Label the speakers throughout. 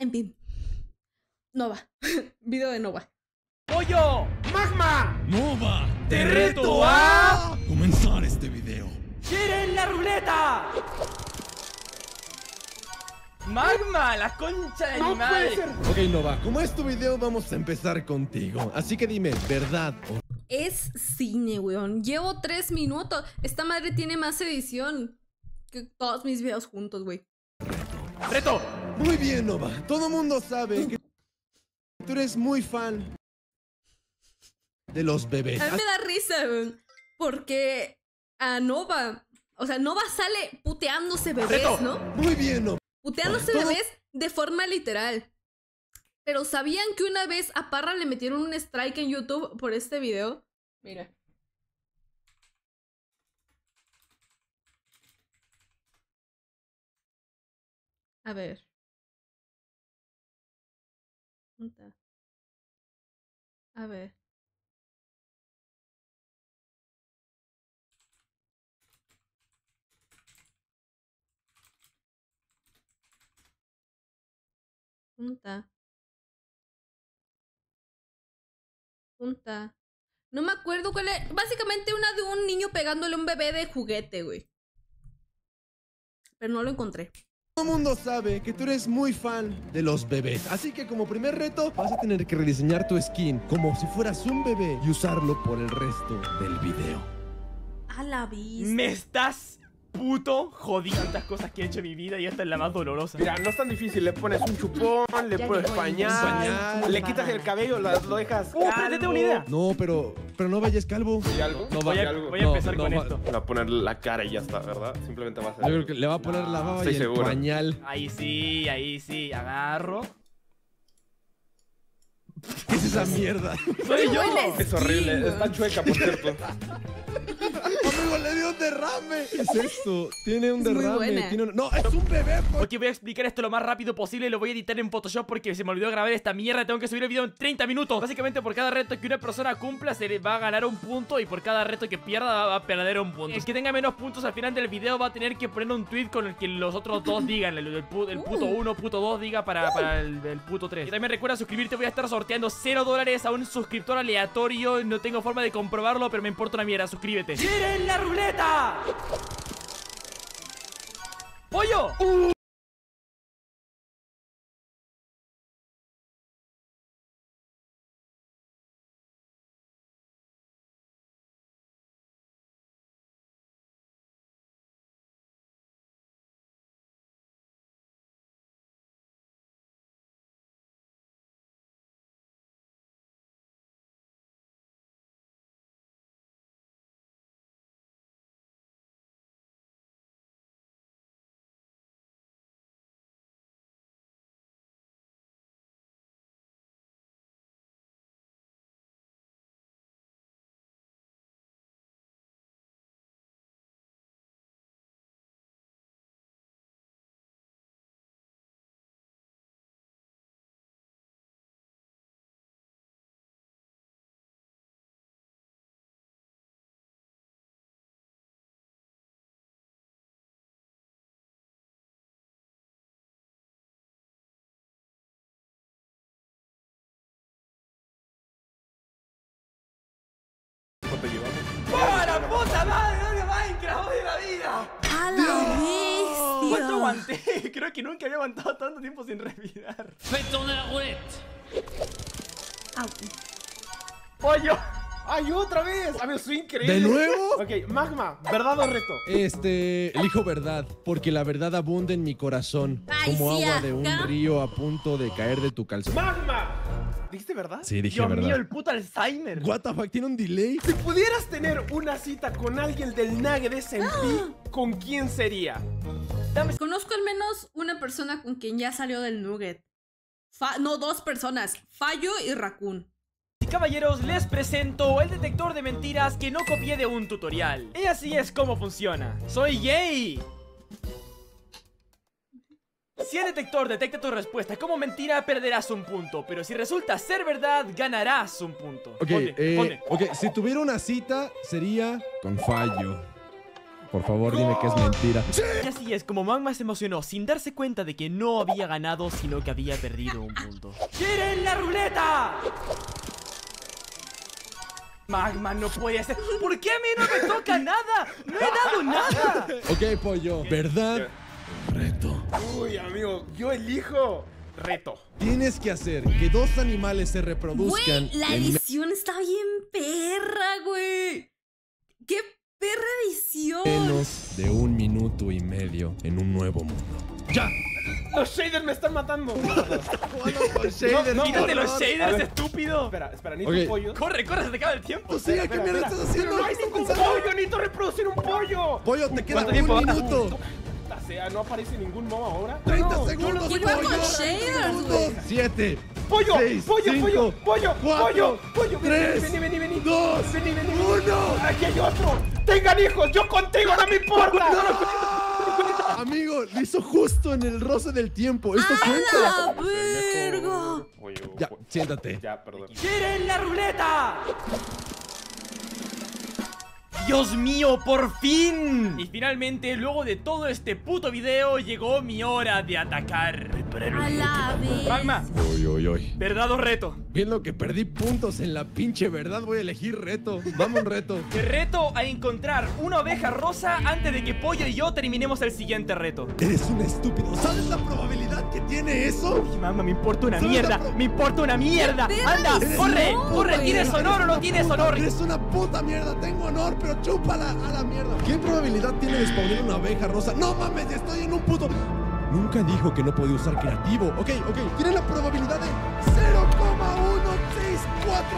Speaker 1: En fin. Nova. Video de Nova.
Speaker 2: ¡Pollo! ¡Magma!
Speaker 3: ¡Nova!
Speaker 2: ¡Te reto a...
Speaker 3: Comenzar este video.
Speaker 2: ¡Giren la ruleta! ¡Magma! ¡La concha de mi madre!
Speaker 4: Ok, Nova, como es tu video, vamos a empezar contigo. Así que dime, ¿verdad o
Speaker 1: Es cine, weón. Llevo tres minutos. Esta madre tiene más edición que todos mis videos juntos, güey.
Speaker 2: ¡Reto!
Speaker 4: Muy bien, Nova. Todo mundo sabe que tú eres muy fan de los bebés.
Speaker 1: A mí me da risa. Porque a Nova, o sea, Nova sale puteándose bebés. ¿no?
Speaker 4: Muy bien, Nova.
Speaker 1: Puteándose
Speaker 4: Todo-
Speaker 1: bebés de forma literal. Pero ¿sabían que una vez a Parra le metieron un strike en YouTube por este video? Mira. A ver. ¿Dónde está? A ver. Punta. Punta. No me acuerdo cuál es. Básicamente una de un niño pegándole un bebé de juguete, güey. Pero no lo encontré.
Speaker 4: Todo mundo sabe que tú eres muy fan de los bebés. Así que como primer reto, vas a tener que rediseñar tu skin como si fueras un bebé y usarlo por el resto del video.
Speaker 1: A la vista.
Speaker 2: ¡Me estás puto jodiendo tantas cosas que he hecho en mi vida y esta es la más dolorosa!
Speaker 5: Mira, no es tan difícil. Le pones un chupón, le
Speaker 1: Ya
Speaker 5: pones
Speaker 1: el
Speaker 5: pañal,
Speaker 4: pañal.
Speaker 5: le quitas el cabello, la- lo dejas.
Speaker 2: ¡Uh, espérate, tengo una idea!
Speaker 4: No, pero, pero no vayas calvo.
Speaker 5: ¿Y algo?
Speaker 4: No
Speaker 2: Voy a,
Speaker 5: algo.
Speaker 2: voy a empezar
Speaker 4: no
Speaker 2: con
Speaker 4: va-
Speaker 2: esto.
Speaker 5: Le va a poner la cara y ya está, ¿verdad? Simplemente va a ser.
Speaker 4: Yo creo que le va a poner la baba
Speaker 5: Estoy
Speaker 4: y el
Speaker 5: seguro.
Speaker 4: pañal.
Speaker 2: Ahí sí, ahí sí, agarro.
Speaker 4: ¿Qué es esa mierda?
Speaker 2: ¡Soy yo!
Speaker 5: Es horrible. Está chueca, por cierto.
Speaker 4: derrame. ¿Qué es esto? Tiene un
Speaker 1: Es
Speaker 4: derrame.
Speaker 1: buena.
Speaker 4: tiene un- No, es un bebé. po-
Speaker 2: Ok, voy a explicar esto lo más rápido posible y lo voy a editar en Photoshop porque se me olvidó grabar esta mierda. Tengo que subir el video en 30 minutos. Básicamente, por cada reto que una persona cumpla, se le va a ganar un punto y por cada reto que pierda, va va a perder un punto. El que tenga menos puntos al final del video va a tener que poner un tweet con el que los otros dos digan. El, el pu- el puto 1, puto 2 diga para, para el, el puto 3. Y también recuerda suscribirte. Voy a estar sorteando 0 dólares a un suscriptor aleatorio. No tengo forma de comprobarlo, pero me importa una mierda. Suscríbete. ¡Giren la ruleta! ¡Pollo!
Speaker 5: ¿Cuánto llevamos?
Speaker 2: ¡Oh, la puta madre! ¡Odio Minecraft! ¡Odio la vida!
Speaker 1: A la bestia.
Speaker 2: ¿Cuánto aguanté? Creo que nunca había aguantado tanto tiempo sin respirar.
Speaker 1: Au.
Speaker 2: ¡Pollo!
Speaker 5: ¡Ay, otra vez! Amigo, soy increíble.
Speaker 4: ¿De nuevo?
Speaker 5: Ok, Magma, ¿verdad o reto?
Speaker 4: Este, elijo verdad, porque la verdad abunda en mi corazón,
Speaker 1: Ay,
Speaker 4: como
Speaker 1: sí,
Speaker 4: agua de un
Speaker 1: acá.
Speaker 4: río a punto de caer de tu calzón.
Speaker 5: ¡Magma! ¿Dijiste verdad?
Speaker 4: Sí, dije
Speaker 2: Dios
Speaker 4: verdad.
Speaker 2: mío, el puto Alzheimer.
Speaker 4: What the fuck, tiene un delay.
Speaker 5: Si pudieras tener una cita con alguien del Nugget SMP, ¿con quién sería?
Speaker 1: Conozco al menos una persona con quien ya salió del Nugget. Fa- no, dos personas. Fallo y Raccoon.
Speaker 2: Caballeros, les presento el detector de mentiras que no copié de un tutorial. Y así es como funciona. ¡Soy gay! Si el detector detecta tu respuesta como mentira, perderás un punto. Pero si resulta ser verdad, ganarás un punto.
Speaker 4: Ok,
Speaker 2: Ponte,
Speaker 4: eh,
Speaker 2: ponte.
Speaker 4: ok, si tuviera una cita sería con fallo. Por favor, dime que es mentira.
Speaker 2: Y así es, como Magma se emocionó sin darse cuenta de que no había ganado, sino que había perdido un punto. ¡Giren la ruleta! Magma no puede ser. ¿Por qué a mí no me toca nada? ¡No he dado nada!
Speaker 4: Ok, pollo. ¿Verdad? Reto.
Speaker 5: Uy, amigo, yo elijo reto.
Speaker 4: Tienes que hacer que dos animales se reproduzcan
Speaker 1: Güey, la
Speaker 4: en
Speaker 1: edición está bien perra, güey. ¡Qué perra edición!
Speaker 4: menos de un minuto y medio en un nuevo mundo. ¡Ya!
Speaker 5: Los shaders me están matando.
Speaker 4: shaders,
Speaker 5: no,
Speaker 2: ¡Quítate
Speaker 5: no,
Speaker 2: los
Speaker 5: a
Speaker 2: shaders,
Speaker 5: ver.
Speaker 2: estúpido!
Speaker 5: Espera, espera, ni
Speaker 4: Ok.
Speaker 5: tu pollo.
Speaker 2: ¡Corre, corre! ¡Se te acaba el tiempo!
Speaker 4: Sí, ¿qué
Speaker 5: Espera,
Speaker 4: mierda
Speaker 5: espera.
Speaker 4: estás haciendo?
Speaker 5: Pero no hay
Speaker 4: ¿Qué
Speaker 5: ningún pollo, necesito reproducir un pollo.
Speaker 4: Pollo, te queda
Speaker 2: ¿Cuánto
Speaker 4: un
Speaker 2: tiempo?
Speaker 4: minuto.
Speaker 5: Sea, no aparece ningún mob ahora.
Speaker 4: 30
Speaker 5: No,
Speaker 4: segundos,
Speaker 1: ¿Qué
Speaker 4: pollo.
Speaker 1: fue con shaders, güey?
Speaker 4: 7.
Speaker 5: Pollo,
Speaker 4: Seis,
Speaker 5: pollo,
Speaker 4: cinco,
Speaker 5: pollo, pollo,
Speaker 4: cuatro,
Speaker 5: pollo, pollo. Vení,
Speaker 4: tres,
Speaker 5: vení, vení, vení.
Speaker 4: dos,
Speaker 5: vení, vení,
Speaker 4: uno.
Speaker 5: Aquí hay otro. Tengan hijos, yo contigo, no me importa.
Speaker 4: Amigo, lo hizo justo en el roce del tiempo. Esto
Speaker 1: ¡A
Speaker 4: cuenta.
Speaker 1: la verga!
Speaker 4: Ya, siéntate.
Speaker 5: Ya, perdón.
Speaker 2: ¡Giren la ruleta! ¡Dios mío, por fin! Y finalmente, luego de todo este puto video, llegó mi hora de atacar.
Speaker 1: ¡A la vez!
Speaker 2: Magma,
Speaker 4: Uy, uy, uy.
Speaker 2: ¿verdad o reto?
Speaker 4: Viendo que perdí puntos en la pinche verdad, voy a elegir reto. Dame un reto.
Speaker 2: Te reto a encontrar una oveja rosa antes de que Pollo y yo terminemos el siguiente reto.
Speaker 4: Eres un estúpido. ¿Sabes la probabilidad que tiene eso?
Speaker 2: Ay, Mamá, me importa una
Speaker 4: ¿Sabes
Speaker 2: mierda, me importa una mierda. Anda, corre, corre, ¿tienes
Speaker 4: Eres
Speaker 2: honor o no tienes
Speaker 4: puta-
Speaker 2: honor?
Speaker 4: Eres una puta mierda. Tengo honor, pero chúpala a la mierda. ¿Qué probabilidad tiene de spawnar una abeja rosa? No mames, estoy en un puto. Nunca dijo que no podía usar creativo. Ok, ok. Tiene la probabilidad de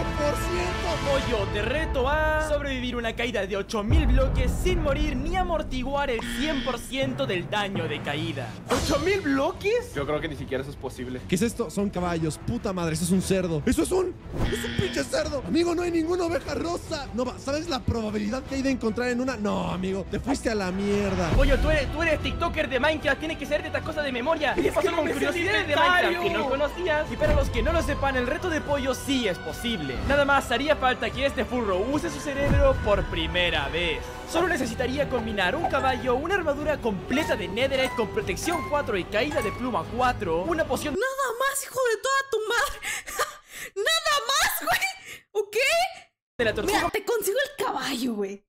Speaker 4: 0,164%.
Speaker 2: Pollo, te reto a sobrevivir una caída de 8000 bloques sin morir ni amortiguar el 100% del daño de caída.
Speaker 5: ¿8000 bloques? Yo creo que ni siquiera eso es posible.
Speaker 4: ¿Qué es esto? Son caballos. Puta madre, eso es un cerdo. ¡Eso es un. ¡Es un pinche cerdo! Amigo, no hay ninguna oveja rosa. No va. ¿Sabes la probabilidad que hay de encontrar en una? No, amigo. Te fuiste a la mierda.
Speaker 2: Pollo, tú eres, tú eres TikToker de Minecraft, tienes que saber de estas cosas de memoria.
Speaker 5: Me sé el
Speaker 2: curiosidades de. Minecraft que no conocías. Y para los que no lo sepan, el reto de Pollo sí es posible. Nada más haría falta que este furro use su cerebro por primera vez. Solo necesitaría combinar un caballo, una armadura completa de Netherite con protección 4 y caída de pluma 4, una poción
Speaker 1: Nada más, hijo de toda tu madre. Nada más, güey. ¿Ok?
Speaker 2: de la tortuga
Speaker 1: Mira, te consigo el caballo, güey.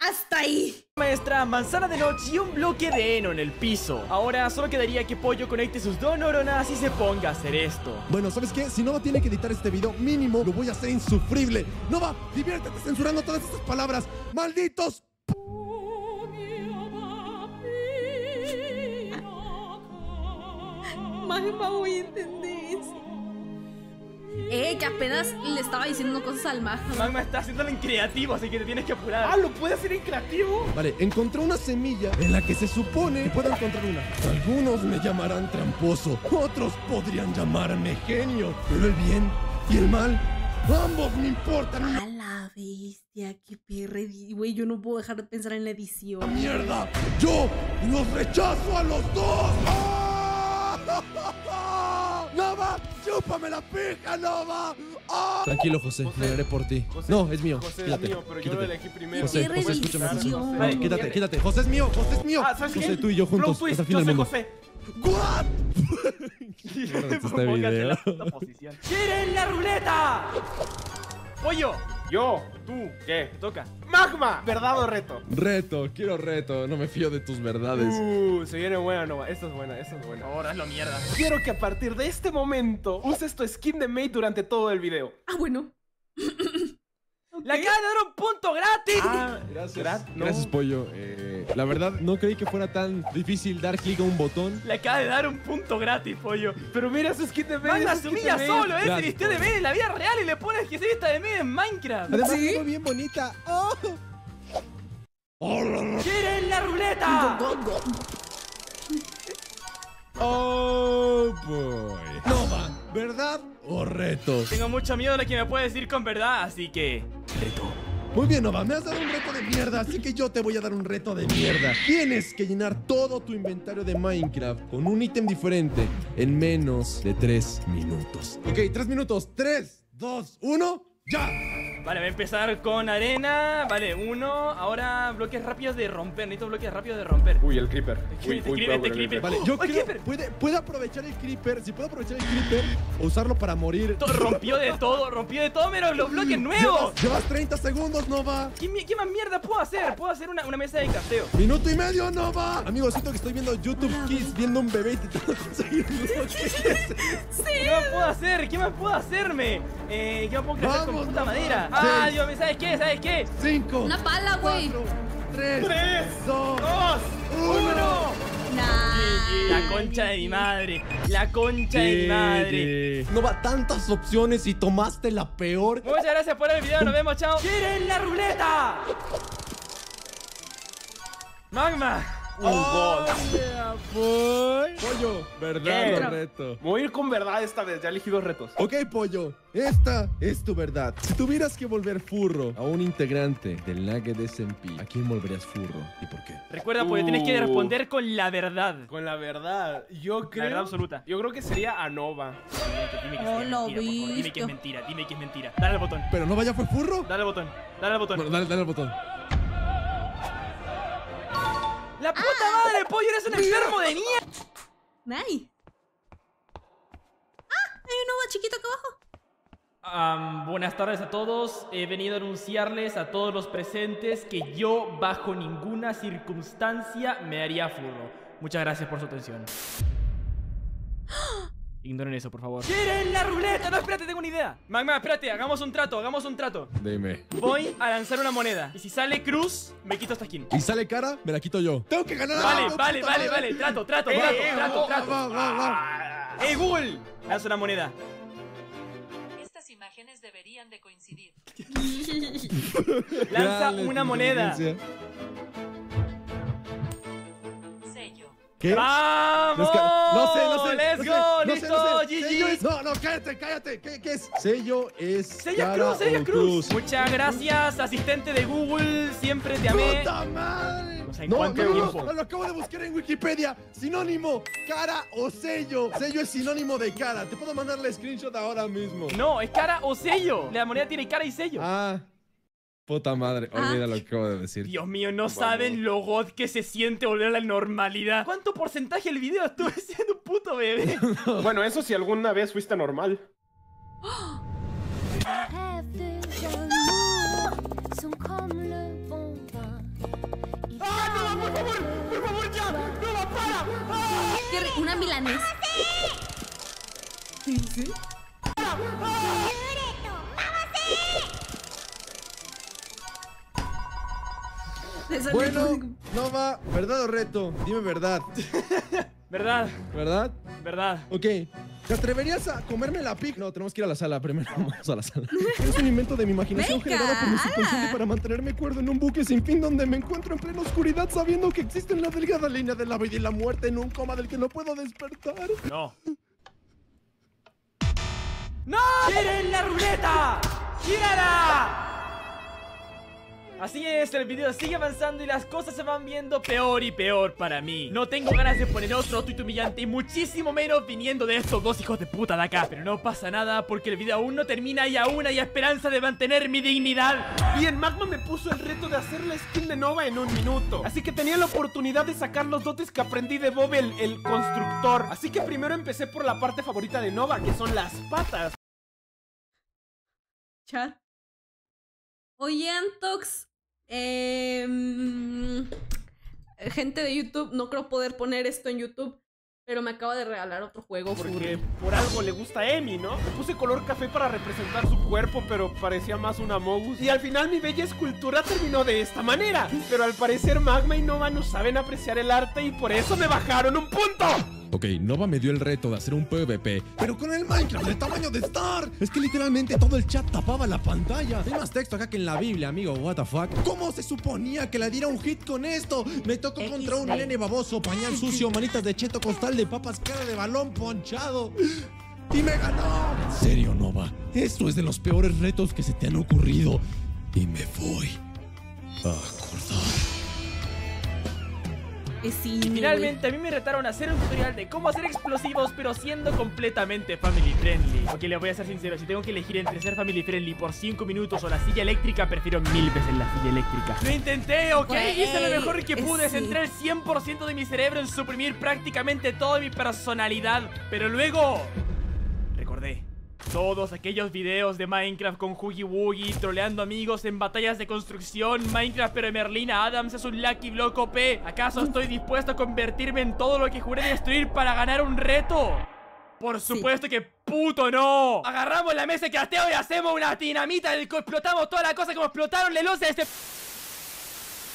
Speaker 1: Hasta ahí.
Speaker 2: maestra, manzana de noche y un bloque de heno en el piso. Ahora solo quedaría que Pollo conecte sus dos neuronas y se ponga a hacer esto.
Speaker 4: Bueno, ¿sabes qué? Si Nova tiene que editar este video, mínimo lo voy a hacer insufrible. Nova, diviértete censurando todas estas palabras. ¡Malditos!
Speaker 1: Magma, voy a entender. Eh, que apenas le estaba diciendo cosas al Magma.
Speaker 2: Magma está haciéndolo en creativo, así que te tienes que apurar.
Speaker 5: Ah, ¿lo puede hacer en creativo?
Speaker 4: Vale, encontré una semilla en la que se supone que puedo encontrar una. Algunos me llamarán tramposo, otros podrían llamarme genio, pero el bien y el mal, ambos me importan
Speaker 1: A la bestia, qué perra. edi- Güey, yo no puedo dejar de pensar en la edición.
Speaker 4: mierda. Yo los rechazo a los dos. ¡Ah! ¡Chúpame la pija, Nova! ¡Ah! Tranquilo, José,
Speaker 5: José,
Speaker 4: pelearé por ti.
Speaker 5: José,
Speaker 4: no, es mío.
Speaker 5: José
Speaker 4: Quítate,
Speaker 5: es mío, pero yo lo elegí primero.
Speaker 4: José,
Speaker 1: Qué
Speaker 4: José, escúchame. José. Quítate, quítate. José es mío, José es mío.
Speaker 5: Ah, ¿sabes
Speaker 4: José,
Speaker 5: qué?
Speaker 4: tú y yo juntos. Hasta el fin
Speaker 5: yo
Speaker 4: del
Speaker 5: soy
Speaker 4: mundo.
Speaker 5: José.
Speaker 4: ¿What?
Speaker 2: posición. ¡Giren la ruleta! Pollo,
Speaker 5: Yo.
Speaker 2: tú,
Speaker 5: ¿Qué?
Speaker 2: te toca.
Speaker 5: Magma. ¿Verdad o reto?
Speaker 4: Reto, quiero reto. No me fío de tus verdades.
Speaker 5: Uh, se viene buena, Nova. Esta es buena, esta es buena.
Speaker 2: Ahora hazlo mierda.
Speaker 5: Quiero que a partir de este momento uses tu skin de Mate durante todo el video.
Speaker 1: Ah, bueno.
Speaker 2: ¡Le acaba de dar un punto gratis!
Speaker 5: Ah,
Speaker 4: Gracias.
Speaker 5: Gra- no.
Speaker 4: Gracias, pollo. Eh, la verdad, no creí que fuera tan difícil dar clic a un botón.
Speaker 2: Le acaba de dar un punto gratis, pollo.
Speaker 5: Pero mira su skin de.
Speaker 2: Magma
Speaker 5: su Mate.
Speaker 2: solo, ¿eh? Se vistió de medio en la vida real y le pones que se vista de medio en Minecraft.
Speaker 4: Además,
Speaker 1: ¿Sí?
Speaker 4: quedó bien bonita. ¡Oh!
Speaker 2: ¡Giren la ruleta!
Speaker 1: Go, go.
Speaker 4: ¡Oh, boy! Nova, ¿verdad o reto?
Speaker 2: Tengo mucho miedo de lo que me puede decir con verdad, así que... Reto.
Speaker 4: Muy bien, Nova, me has dado un reto de mierda, así que yo te voy a dar un reto de mierda. Tienes que llenar todo tu inventario de Minecraft con un ítem diferente en menos de 3 minutos. Ok, 3 minutos. 3, 2, 1, ya.
Speaker 2: Vale, voy a empezar con arena. Vale, uno. Ahora bloques rápidos de romper. Necesito bloques rápidos de romper.
Speaker 5: Uy, el creeper. Uy, uy,
Speaker 2: creeper,
Speaker 5: con
Speaker 2: creeper.
Speaker 4: Vale, yo
Speaker 2: ¡Ay,
Speaker 4: creo
Speaker 2: creeper!
Speaker 4: puede, puede aprovechar el creeper. Si puede aprovechar el creeper o usarlo para morir.
Speaker 2: To- Rompió de todo, rompió de todo, menos los bloques nuevos.
Speaker 4: Llevas, llevas 30 segundos, Nova.
Speaker 2: ¿Qué, más mierda puedo hacer? Puedo hacer una, una mesa de crafteo.
Speaker 4: Minuto y medio, Nova. Amigo, siento que estoy viendo YouTube Kids, viendo un bebé intentando conseguir bloques.
Speaker 2: ¿Qué más puedo hacer? ¿Qué más puedo hacerme? Eh, ¿Qué más puedo crecer con
Speaker 4: Vamos,
Speaker 2: puta
Speaker 4: Nova.
Speaker 2: madera? Ah,
Speaker 4: Seis.
Speaker 2: Dios mío, ¿sabes qué? ¿Sabes qué?
Speaker 4: 5,
Speaker 1: Una pala, güey.
Speaker 4: 4, 3,
Speaker 5: ¡Tres!
Speaker 4: 2,
Speaker 5: ¡Dos!
Speaker 4: 1.
Speaker 1: Nah.
Speaker 2: La concha de mi madre. La concha de mi madre.
Speaker 4: Nova, tantas opciones y tomaste la peor.
Speaker 2: Muchas gracias por el video, nos vemos, chao. ¡Giren la ruleta! Magma.
Speaker 5: ¡Un gol!
Speaker 4: Pollo, verdad
Speaker 5: ¿Qué?
Speaker 4: o reto.
Speaker 5: Voy a ir con verdad esta vez, ya elegí dos retos.
Speaker 4: Ok, pollo, esta es tu verdad. Si tuvieras que volver furro a un integrante del Nugget SMP, ¿a quién volverías furro y por qué?
Speaker 2: Recuerda, pues tienes que
Speaker 5: Uh.
Speaker 2: responder con la verdad.
Speaker 5: Con la verdad, yo creo.
Speaker 2: verdad absoluta.
Speaker 5: Yo creo que sería a Nova.
Speaker 2: Dime que
Speaker 1: Oh,
Speaker 2: es
Speaker 1: lo
Speaker 2: mentira. Dime que es mentira, dime que es mentira. Dale al botón,
Speaker 4: Pero Nova ya fue furro.
Speaker 2: dale al botón, dale al botón.
Speaker 4: Bueno, dale, dale al botón.
Speaker 2: ¡La puta madre, pollo! ¡Eres un enfermo de mierda!
Speaker 1: Nay. Ah, hay un nuevo chiquito acá abajo.
Speaker 2: Am, buenas tardes a todos. He venido a anunciarles a todos los presentes que yo, bajo ninguna circunstancia, me haría furro. Muchas gracias por su atención. Ignoren eso, por favor. ¡Quieren la ruleta! No, espérate, tengo una idea. Magma, espérate, hagamos un trato, hagamos un trato.
Speaker 4: Dime.
Speaker 2: Voy a lanzar una moneda. Y si sale cruz, me quito esta skin.
Speaker 4: Y sale cara, me la quito yo. Tengo que ganar.
Speaker 2: Vale,
Speaker 4: algo,
Speaker 2: vale, vale,
Speaker 4: madre.
Speaker 2: vale. Trato, trato,
Speaker 5: Eh,
Speaker 2: trato,
Speaker 5: eh,
Speaker 2: trato,
Speaker 5: oh,
Speaker 2: trato.
Speaker 4: Va, va, va.
Speaker 2: ¡Ey, Google! Lanza una moneda.
Speaker 3: Estas imágenes deberían de coincidir.
Speaker 2: Lanza
Speaker 4: Dale,
Speaker 2: una moneda.
Speaker 4: ¿Qué?
Speaker 2: ¡Vamos!
Speaker 4: No sé, no sé.
Speaker 2: ¡Let's
Speaker 4: no sé,
Speaker 2: go! ¡Listo! GG.
Speaker 4: No, no, cállate, cállate. ¿Qué, qué es? Sello es.
Speaker 2: Sello
Speaker 4: cara
Speaker 2: Cruz, sello
Speaker 4: o
Speaker 2: Cruz. Muchas gracias, asistente de Google. Siempre te amé.
Speaker 4: ¡Puta madre!
Speaker 2: O sea, ¿en
Speaker 4: no,
Speaker 2: cuánto
Speaker 4: no,
Speaker 2: tiempo?
Speaker 4: no, lo acabo de buscar en Wikipedia. Sinónimo, cara o sello. Sello es sinónimo de cara. Te puedo mandar la screenshot ahora mismo.
Speaker 2: No, es cara o sello. La moneda tiene cara y sello.
Speaker 4: Ah, puta madre.
Speaker 1: Ah.
Speaker 4: Olvida lo que acabo de decir.
Speaker 2: Dios mío, no saben lo god que se siente volver a la normalidad. ¿Cuánto porcentaje del video estuve siendo un puto bebé?
Speaker 5: Bueno, eso si alguna vez fuiste normal.
Speaker 6: rêves d'amour sont comme le bon vin. Ils
Speaker 1: Qué ri- Una milanesa. ¿Qué
Speaker 4: ¿verdad o reto? Dime verdad.
Speaker 2: ¿Verdad?
Speaker 4: ¿Verdad?
Speaker 2: ¿Verdad?
Speaker 4: Ok. ¿Te atreverías a comerme la pig? No, tenemos que ir a la sala primero. Vamos a la sala. Es un invento de mi imaginación
Speaker 1: Venga,
Speaker 4: generado por mi subconsciente para mantenerme cuerdo en un buque sin fin donde me encuentro en plena oscuridad sabiendo que existe la delgada línea de la vida y la muerte en un coma del que no puedo despertar.
Speaker 2: No. ¡No! ¡Quieren la ruleta! ¡Gírala! Así es, el video sigue avanzando y las cosas se van viendo peor y peor para mí. No tengo ganas de poner otro tuit humillante y muchísimo menos viniendo de estos dos hijos de puta de acá. Pero no pasa nada porque el video aún no termina y aún hay esperanza de mantener mi dignidad.
Speaker 5: Bien, Magma me puso el reto de hacer la skin de Nova en un minuto. Así que tenía la oportunidad de sacar los dotes que aprendí de Bob el, el constructor. Así que primero empecé por la parte favorita de Nova, que son las patas.
Speaker 1: Chat. Oye, Antox. Em, gente de YouTube, no creo poder poner esto en YouTube, pero me acaba de regalar otro juego.
Speaker 5: Porque
Speaker 1: furry.
Speaker 5: por algo le gusta a Emi, ¿no? Le puse color café para representar su cuerpo, pero parecía más una Mogus. Y al final mi bella escultura terminó de esta manera. Pero al parecer Magma y Nova no saben apreciar el arte y por eso me bajaron un punto.
Speaker 4: Ok, Nova me dio el reto de hacer un PvP, pero con el Minecraft del tamaño de Star. Es que literalmente todo el chat tapaba la pantalla. Hay más texto acá que en la Biblia, amigo. What the fuck? ¿Cómo se suponía que le diera un hit con esto? Me tocó contra un nene baboso, pañal sucio, manitas de cheto, costal de papas, cara de balón ponchado. ¡Y me ganó! En serio, Nova. Esto es de los peores retos que se te han ocurrido. Y me voy a acordar.
Speaker 1: Es
Speaker 2: Y finalmente a mí me retaron a hacer un tutorial de cómo hacer explosivos pero siendo completamente family friendly. Ok, les voy a ser sincero, si tengo que elegir entre ser family friendly por 5 minutos o la silla eléctrica Prefiero mil veces la silla eléctrica. Lo intenté, ok, hice lo mejor que pude
Speaker 1: sí.
Speaker 2: Centré el 100% de mi cerebro en suprimir prácticamente toda mi personalidad Pero luego... Todos aquellos videos de Minecraft con Huggy Wuggy, troleando amigos en batallas de construcción, Minecraft pero Merlina Adams es un Lucky Block OP. ¿Acaso estoy dispuesto a convertirme en todo lo que juré destruir para ganar un reto? Por supuesto que puto no. Agarramos la mesa de crafteo y hacemos una dinamita, explotamos toda la cosa como explotaron las luces de este...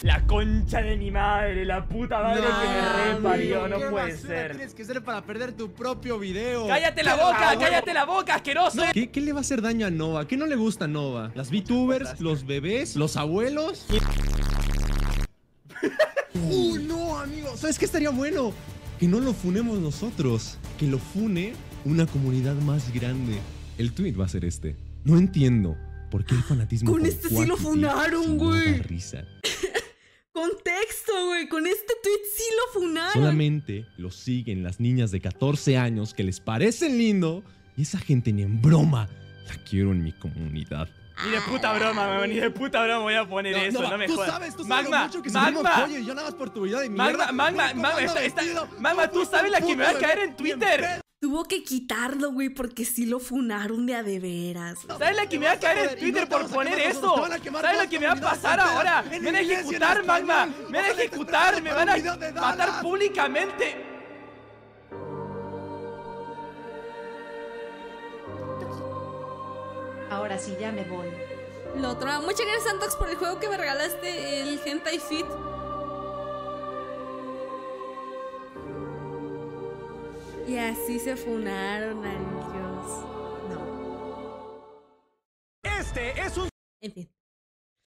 Speaker 2: La concha de mi madre, la puta madre que me reparió, no puede ser.
Speaker 4: Tienes que ser para perder tu propio video.
Speaker 2: ¡Cállate la boca! ¡Cállate la boca, asqueroso!
Speaker 4: ¿Qué, qué le va a hacer daño a Nova? ¿Qué no le gusta a Nova? ¿Las VTubers? ¿Los bebés? ¿Los abuelos? ¡Uy, no, amigo! ¿Sabes qué estaría bueno? Que no lo funemos nosotros. Que lo fune una comunidad más grande. El tweet va a ser este. No entiendo por qué el fanatismo
Speaker 1: Con este sí lo funaron, güey.
Speaker 4: risa.
Speaker 1: Contexto, güey. Con este tweet sí lo funaron.
Speaker 4: Solamente lo siguen las niñas de 14 años que les parecen lindo y esa gente ni en broma la quiero en mi comunidad.
Speaker 2: Ni de puta broma, mamá, ni de puta broma voy a poner eso, no, me
Speaker 4: tú
Speaker 2: jodas.
Speaker 4: sabes, tú sabes
Speaker 2: Magma,
Speaker 4: lo mucho que
Speaker 2: Magma,
Speaker 4: pollo, y yo nada más por tu vida de
Speaker 2: Magma,
Speaker 4: mierda.
Speaker 2: Magma,
Speaker 4: Güey, ¿cómo
Speaker 2: Magma,
Speaker 4: ando
Speaker 2: está-? Magma,
Speaker 4: ¿Cómo
Speaker 2: tú sabes la que me va a caer en Twitter.
Speaker 1: Tuvo que quitarlo, güey, porque sí lo funaron de a de veras.
Speaker 2: ¿Sabes la que me va a caer en Twitter por poner eso? ¿Sabes lo que me va a pasar ahora? Me van a ejecutar, Magma. Me van a ejecutar, me van a matar públicamente.
Speaker 3: Ahora sí ya me voy.
Speaker 1: Lo otro. Muchas gracias, Santox, por el juego que me regalaste, el Hentai Fit. Y así se funaron a ellos. No.
Speaker 7: Este es un
Speaker 1: En fin.